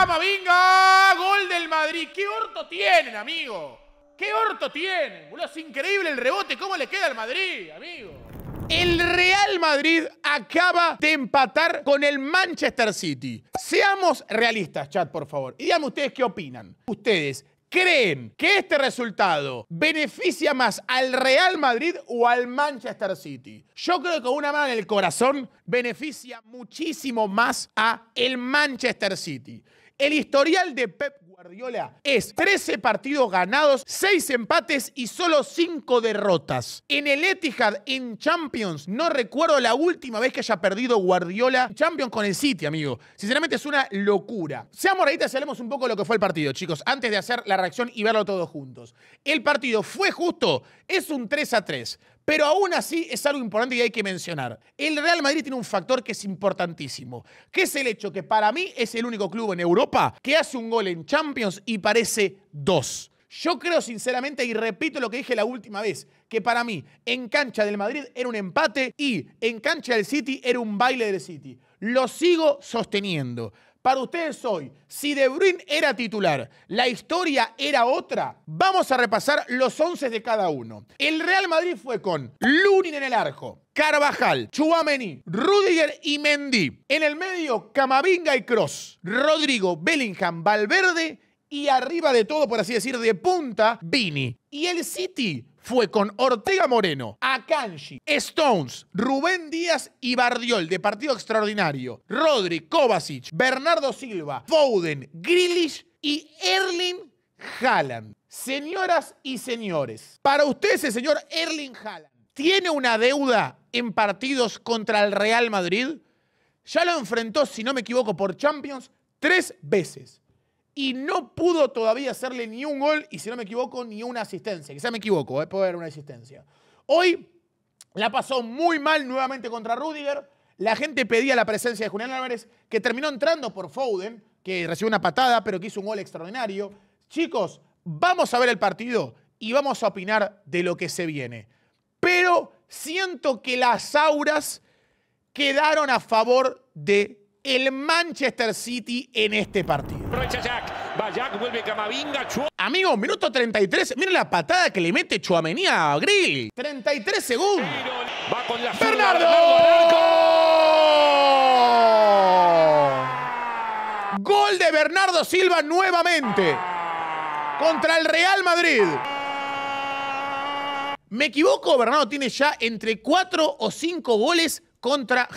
Camavinga, gol del Madrid. ¿Qué orto tienen, amigo? ¿Qué orto tienen? Boludo, es increíble el rebote. ¿Cómo le queda al Madrid, amigo? El Real Madrid acaba de empatar con el Manchester City. Seamos realistas, chat, por favor. Y díganme ustedes qué opinan. Ustedes, ¿Creen que este resultado beneficia más al Real Madrid o al Manchester City? Yo creo que con una mano en el corazón beneficia muchísimo más a el Manchester City. El historial de Pep Guardiola es 13 partidos ganados, 6 empates y solo 5 derrotas. En el Etihad en Champions, no recuerdo la última vez que haya perdido Guardiola Champions con el City, amigo. Sinceramente es una locura. Seamos realistas y hablemos un poco de lo que fue el partido, chicos, antes de hacer la reacción y verlo todos juntos. El partido fue justo, es un 3 a 3. Pero aún así es algo importante que hay que mencionar. El Real Madrid tiene un factor que es importantísimo, que es el hecho que para mí es el único club en Europa que hace un gol en Champions y parece dos. Yo creo sinceramente, y repito lo que dije la última vez, que para mí en cancha del Madrid era un empate y en cancha del City era un baile del City. Lo sigo sosteniendo. Para ustedes hoy, si De Bruyne era titular, la historia era otra, vamos a repasar los 11 de cada uno. El Real Madrid fue con Lunin en el arco, Carvajal, Chuameni, Rudiger y Mendy. En el medio, Camavinga y Cross, Rodrigo, Bellingham, Valverde y arriba de todo, por así decir, de punta, Vini. Y el City fue con Ortega Moreno, Akanji, Stones, Rubén Díaz y Bardiol de partido extraordinario, Rodri, Kovacic, Bernardo Silva, Foden, Grealish y Erling Haaland. Señoras y señores, para ustedes el señor Erling Haaland tiene una deuda en partidos contra el Real Madrid. Ya lo enfrentó, si no me equivoco, por Champions tres veces y no pudo todavía hacerle ni un gol y, si no me equivoco, ni una asistencia. Quizá me equivoco, ¿eh? puede haber una asistencia. Hoy la pasó muy mal nuevamente contra Rudiger. La gente pedía la presencia de Julián Álvarez, que terminó entrando por Foden, que recibió una patada, pero que hizo un gol extraordinario. Chicos, vamos a ver el partido y vamos a opinar de lo que se viene. Pero siento que las auras quedaron a favor de el Manchester City en este partido. Amigo, minuto 33. Miren la patada que le mete Chuamení a Grill. 33 segundos. Va con la ¡Bernardo! Gol de Bernardo Silva nuevamente. Contra el Real Madrid. ¿Me equivoco? Bernardo tiene ya entre 4 o 5 goles contra...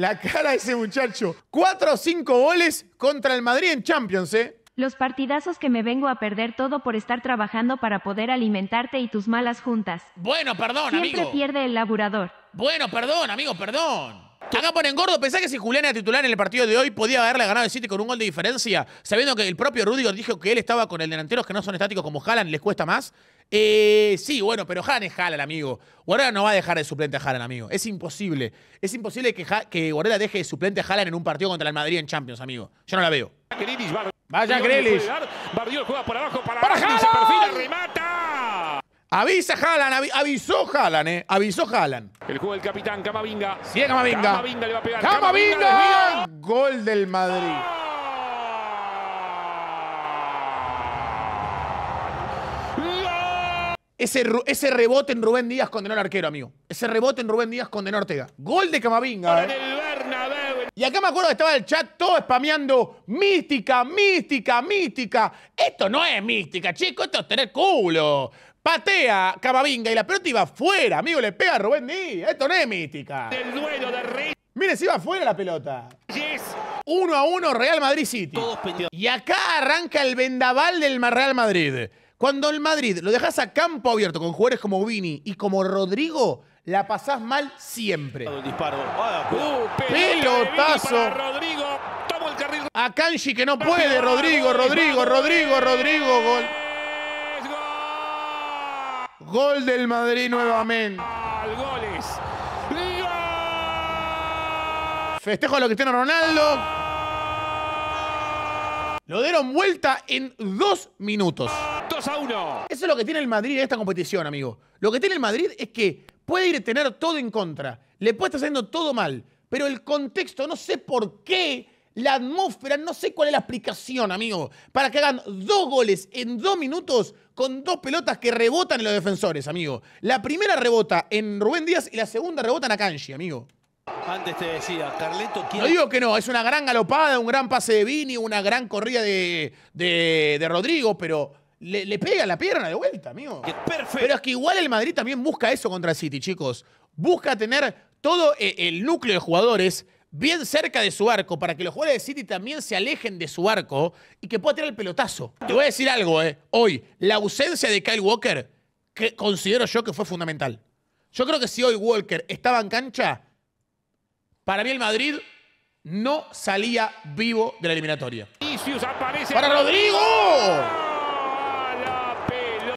La cara de ese muchacho. Cuatro o cinco goles contra el Madrid en Champions, ¿eh? Los partidazos que me vengo a perder todo por estar trabajando para poder alimentarte y tus malas juntas. Bueno, perdón, amigo. Siempre pierde el laburador. Bueno, perdón, amigo, perdón. Acá ponen gordo, pensá que si Julián era titular en el partido de hoy podía haberle ganado el City con un gol de diferencia, sabiendo que el propio Rudiger dijo que él estaba con el delanteros que no son estáticos como Haaland, les cuesta más. Eh, sí, bueno, pero Haaland es Haaland, amigo. Guardiola no va a dejar de suplente a Haaland, amigo. Es imposible. Es imposible que, que Guardiola deje de suplente a Haaland en un partido contra el Madrid en Champions, amigo. Yo no la veo. Vaya Grealish. Bardiol juega por abajo para, para Haaland. Se perfila, remata. Avisa Haaland, avisó Haaland, eh. Avisó Haaland. El juego del capitán Camavinga. Sí, Camavinga. Camavinga le va a pegar. Camavinga. Gol del Madrid. Ese, rebote en Rubén Díaz condenó al arquero, amigo. Ese rebote en Rubén Díaz condenó a Ortega. Gol de Camavinga. ¿eh? Y acá me acuerdo que estaba el chat todo spameando mística, mística, mística. Esto no es mística, chico. Esto es tener culo. Patea Camavinga y la pelota iba afuera, amigo. Le pega a Rubén Díaz. Esto no es mística. El duelo de Rey. Mire, se iba afuera la pelota. Uno a uno Real Madrid City. Y acá arranca el vendaval del Real Madrid. Cuando el Madrid lo dejas a campo abierto con jugadores como Vini y como Rodrigo, la pasás mal siempre. El disparo. Uh, Pelotazo. Rodrigo. el carril. A Kanji que no puede. Rodrigo, Rodrigo, Rodrigo, Rodrigo. Gol. Gol del Madrid nuevamente. Goles. Festejo a lo que tiene Ronaldo. Lo dieron vuelta en dos minutos. 2 a 1. Eso es lo que tiene el Madrid en esta competición, amigo. Lo que tiene el Madrid es que puede ir a tener todo en contra. Le puede estar haciendo todo mal. Pero el contexto, no sé por qué, la atmósfera, no sé cuál es la explicación, amigo, para que hagan dos goles en dos minutos con dos pelotas que rebotan en los defensores, amigo. La primera rebota en Rubén Díaz y la segunda rebota en Akanji, amigo. Antes te decía, Carleto No quiere. digo que no, es una gran galopada, un gran pase de Vini, una gran corrida de, de- de Rodrigo, pero le, le pega la pierna de vuelta, amigo. perfecto. Pero es que igual el Madrid también busca eso contra el City, chicos. Busca tener todo eh, el núcleo de jugadores bien cerca de su arco para que los jugadores de City también se alejen de su arco y que pueda tirar el pelotazo. Te voy a decir algo, eh. Hoy, la ausencia de Kyle Walker, que considero yo que fue fundamental. Yo creo que si hoy Walker estaba en cancha, para mí el Madrid no salía vivo de la eliminatoria. ¡Para Rodrigo! ¡Ah!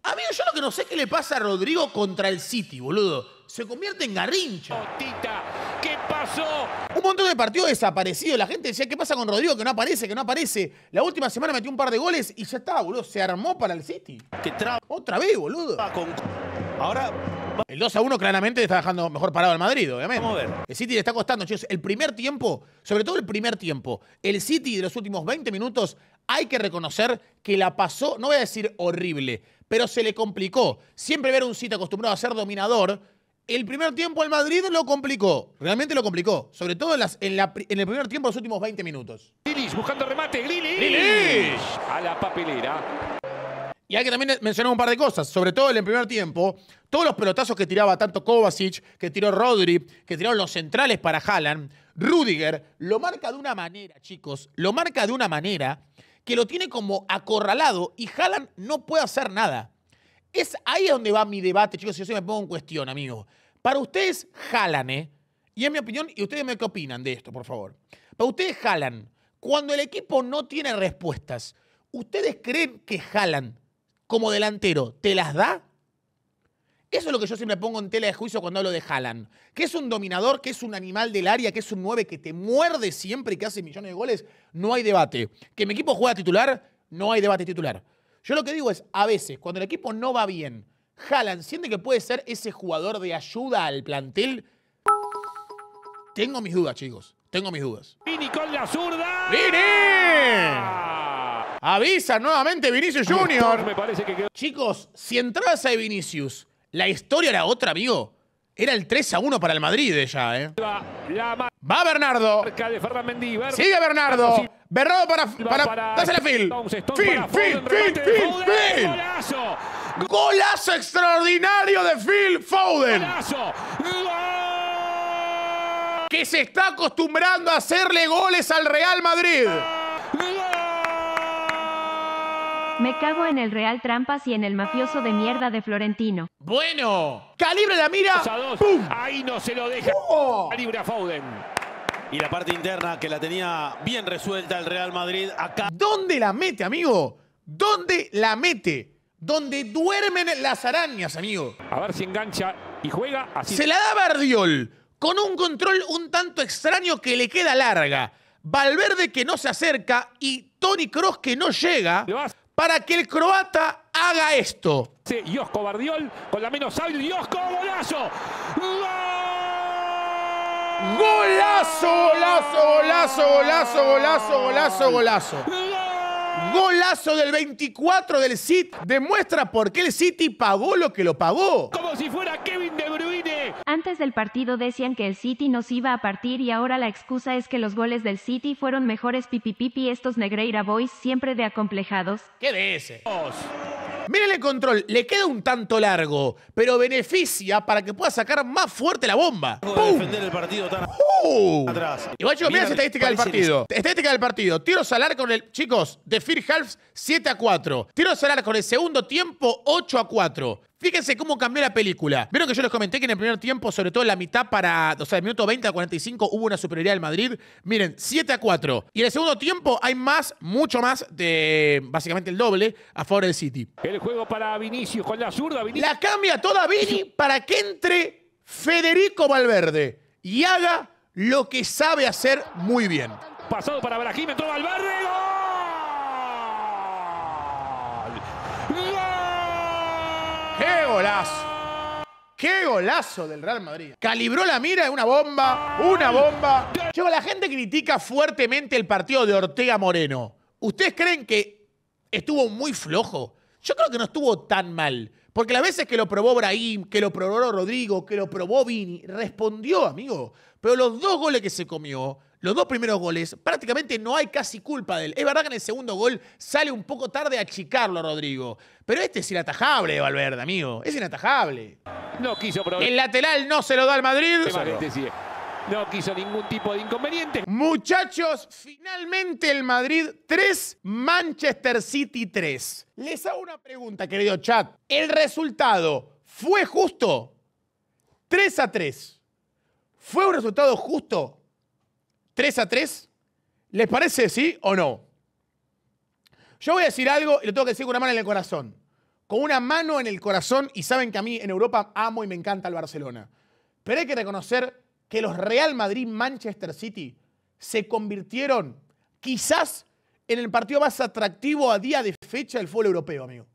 Amigo, yo lo que no sé qué le pasa a Rodrigo contra el City, boludo. Se convierte en garrincha. ¿Qué pasó? Un montón de partidos desaparecidos. La gente decía, ¿qué pasa con Rodrigo? Que no aparece, que no aparece. La última semana metió un par de goles y ya está, boludo. Se armó para el City. Que Otra vez, boludo. con. Ahora, El 2 a 1 claramente está dejando mejor parado al Madrid, obviamente. Vamos a ver. El City le está costando, chicos. El primer tiempo, sobre todo el primer tiempo, el City de los últimos 20 minutos, hay que reconocer que la pasó, no voy a decir horrible, pero se le complicó. Siempre ver un City acostumbrado a ser dominador, el primer tiempo al Madrid lo complicó. Realmente lo complicó. Sobre todo en, las- en la pri- en el primer tiempo, los últimos 20 minutos. Grealish buscando remate. Grealish. Grealish. A la papelera. Y hay que también mencionar un par de cosas, sobre todo en el primer tiempo, todos los pelotazos que tiraba tanto Kovacic, que tiró Rodri, que tiraron los centrales para Haaland, Rudiger, lo marca de una manera, chicos, lo marca de una manera que lo tiene como acorralado y Haaland no puede hacer nada. Es ahí es donde va mi debate, chicos, yo se me pongo en cuestión, amigo. Para ustedes, Haaland, ¿eh? Y en mi opinión, y ustedes me qué opinan de esto, por favor. Para ustedes, Haaland, cuando el equipo no tiene respuestas, ¿ustedes creen que Haaland, como delantero, te las da? Eso es lo que yo siempre pongo en tela de juicio cuando hablo de Haaland. Que es un dominador, que es un animal del área, que es un 9 que te muerde siempre y que hace millones de goles. No hay debate. Que mi equipo juega titular, no hay debate titular. Yo lo que digo es, a veces, cuando el equipo no va bien, Haaland siente que puede ser ese jugador de ayuda al plantel. Tengo mis dudas, chicos. Tengo mis dudas. Vini con la zurda. ¡Vini! Avisa nuevamente Vinicius Junior. Me parece que quedó. Chicos, si entrabas a Vinicius, la historia era otra, amigo. Era el 3 a 1 para el Madrid ya, ¿eh? Va Bernardo. Sigue Bernardo. Bernardo para. Va para, dásela a Phil. Phil, para Phil, Phil, Phil. Golazo. Extraordinario de Phil Foden. Que se está acostumbrando a hacerle goles al Real Madrid. Me cago en el Real Trampas y en el mafioso de mierda de Florentino. Bueno. Calibre la mira. Dos a dos. ¡Pum! Ahí no se lo deja. ¡Oh! Libre a Foden. Y la parte interna que la tenía bien resuelta el Real Madrid. Acá ¿Dónde la mete, amigo? ¿Dónde la mete? Donde duermen las arañas, amigo. A ver si engancha y juega así. Se la da Bardiol con un control un tanto extraño que le queda larga. Valverde que no se acerca y Tony Cross que no llega. Para que el croata haga esto. Yosco Bardiol con la menos hábil. Yosco, golazo. ¡Gol! Golazo, golazo, golazo, golazo, golazo, golazo, golazo. Golazo del 24 del City. Demuestra por qué el City pagó lo que lo pagó. Como si fuera Kevin De Bruyne. Antes del partido decían que el City nos iba a partir y ahora la excusa es que los goles del City fueron mejores pipipipi estos Negreira Boys siempre de acomplejados. ¿Qué de ese? Miren el control, le queda un tanto largo, pero beneficia para que pueda sacar más fuerte la bomba. ¡Pum! defender el partido tan ¡Uh! atrás. Igual, chicos, mira Mira, la estadística del partido. Estadística del partido. Tiro salar con el. Chicos, de Fear Halves 7 a 4. Tiro salar con el segundo tiempo 8 a 4. Fíjense cómo cambió la película. Vieron que yo les comenté que en el primer tiempo, sobre todo en la mitad para, o sea, el minuto 20 a 45 hubo una superioridad del Madrid. Miren, 7 a 4. Y en el segundo tiempo hay más, mucho más de básicamente el doble a favor del City. El juego para Vinicius con la zurda. Vinicius. La cambia toda Vini para que entre Federico Valverde y haga lo que sabe hacer muy bien. Pasado para Brahim. Entró Valverde. ¡Gol! ¡Qué golazo! ¡Qué golazo del Real Madrid! Calibró la mira, una bomba, una bomba. Yo, la gente critica fuertemente el partido de Ortega Moreno. ¿Ustedes creen que estuvo muy flojo? Yo creo que no estuvo tan mal. Porque las veces que lo probó Brahim, que lo probó Rodrigo, que lo probó Vini, respondió, amigo. Pero los dos goles que se comió, los dos primeros goles, prácticamente no hay casi culpa de él. Es verdad que en el segundo gol sale un poco tarde a achicarlo Rodrigo. Pero este es inatajable, Valverde, amigo. Es inatajable. No quiso probar. El lateral no se lo da al Madrid. No quiso ningún tipo de inconveniente. Muchachos, finalmente el Madrid 3, Manchester City 3. Les hago una pregunta, querido chat. ¿El resultado fue justo? 3 a 3. ¿Fue un resultado justo? 3 a 3. ¿Les parece sí o no? Yo voy a decir algo y lo tengo que decir con una mano en el corazón. Con una mano en el corazón y saben que a mí en Europa amo y me encanta el Barcelona. Pero hay que reconocer que los Real Madrid-Manchester City se convirtieron quizás en el partido más atractivo a día de fecha del fútbol europeo, amigo.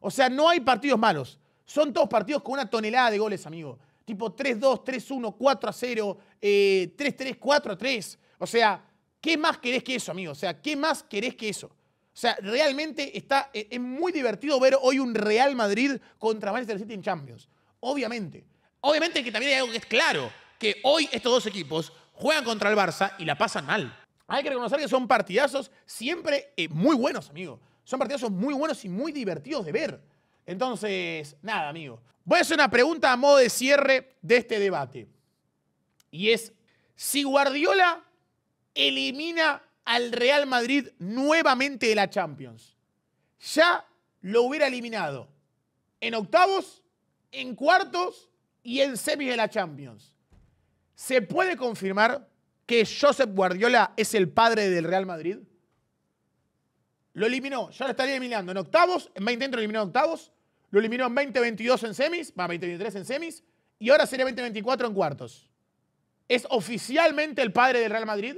O sea, no hay partidos malos. Son todos partidos con una tonelada de goles, amigo. Tipo 3-2, 3-1, 4-0, 3-3, 4-3. O sea, ¿qué más querés que eso, amigo? O sea, ¿qué más querés que eso? O sea, realmente está, eh, es muy divertido ver hoy un Real Madrid contra Manchester City en Champions. Obviamente. Obviamente que también hay algo que es claro, que hoy estos dos equipos juegan contra el Barça y la pasan mal. Hay que reconocer que son partidazos siempre eh, muy buenos, amigo. Son partidazos muy buenos y muy divertidos de ver. Entonces, nada, amigo. Voy a hacer una pregunta a modo de cierre de este debate. Y es, si Guardiola elimina al Real Madrid nuevamente de la Champions. Ya lo hubiera eliminado en octavos, en cuartos y en semis de la Champions. ¿Se puede confirmar que Josep Guardiola es el padre del Real Madrid? Lo eliminó, ya lo estaría eliminando en octavos, en 20 lo eliminó en octavos, lo eliminó en 2022 en semis, va 2023 en semis, y ahora sería 2024 en cuartos. ¿Es oficialmente el padre del Real Madrid?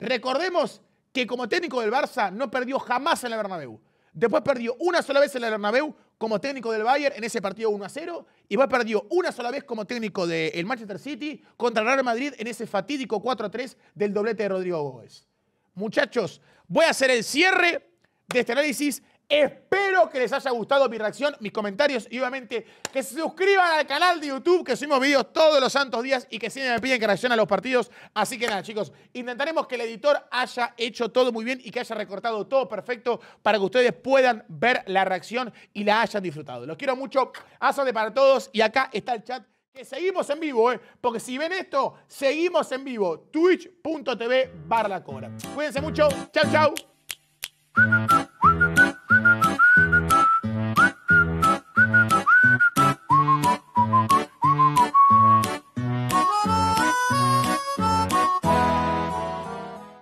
Recordemos que como técnico del Barça no perdió jamás en el Bernabéu. Después perdió una sola vez en el Bernabéu como técnico del Bayern en ese partido 1 a 0. Y después perdió una sola vez como técnico del Manchester City contra el Real Madrid en ese fatídico 4 a 3 del doblete de Rodrigo Gómez. Muchachos, voy a hacer el cierre de este análisis Espero que les haya gustado mi reacción, mis comentarios y obviamente que se suscriban al canal de YouTube, que subimos videos todos los santos días y que siempre me piden que reaccione a los partidos. Así que nada, chicos, intentaremos que el editor haya hecho todo muy bien y que haya recortado todo perfecto para que ustedes puedan ver la reacción y la hayan disfrutado. Los quiero mucho, de para todos y acá está el chat que seguimos en vivo, ¿eh? porque si ven esto, seguimos en vivo, twitch.tv barra cobra. Cuídense mucho, chau chau.